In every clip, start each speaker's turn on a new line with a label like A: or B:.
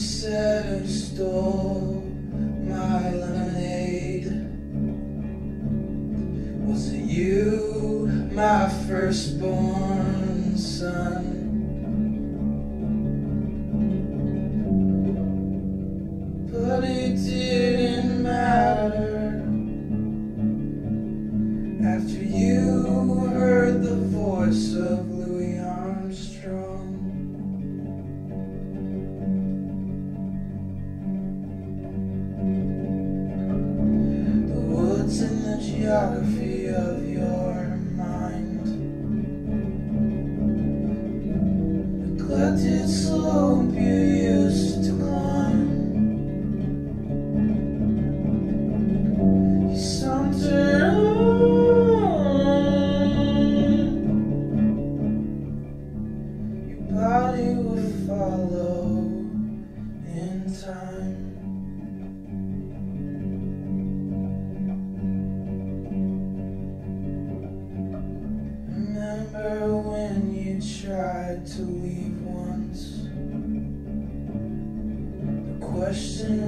A: Said stole my lemonade. Was it you, my firstborn son? But it didn't matter after you heard the voice of Louis Armstrong. Neglected so you tried to leave once? The question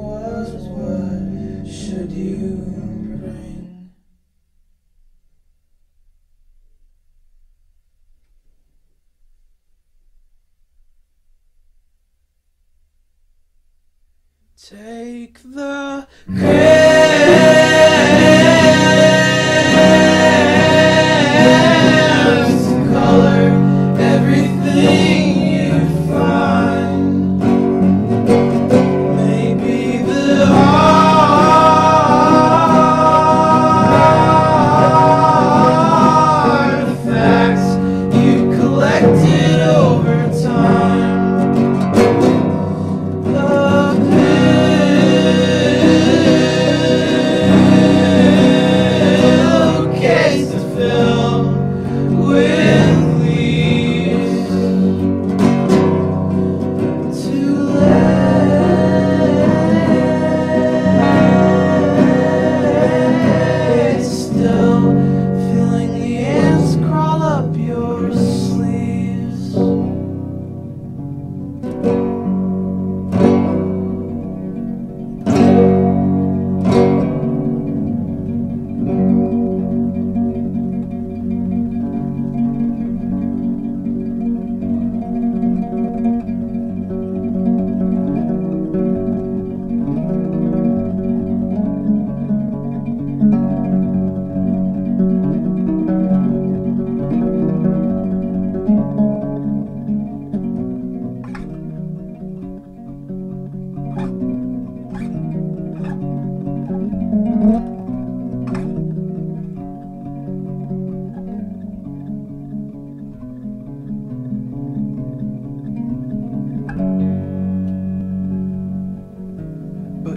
A: was, what should you bring? Take the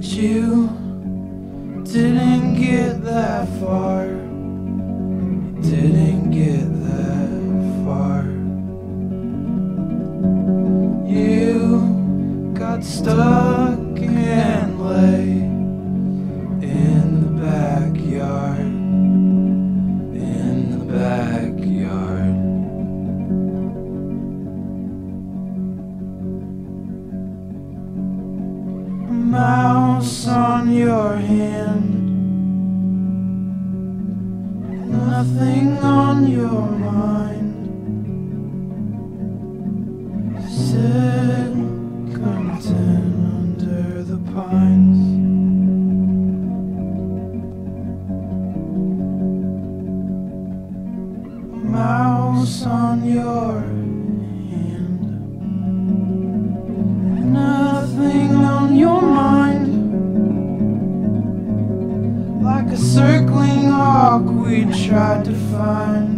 A: But you didn't get that far. You didn't get that far. You got stuck and lay in the backyard. In the backyard. A mouse on your hand. Nothing on your mind. Tried to find.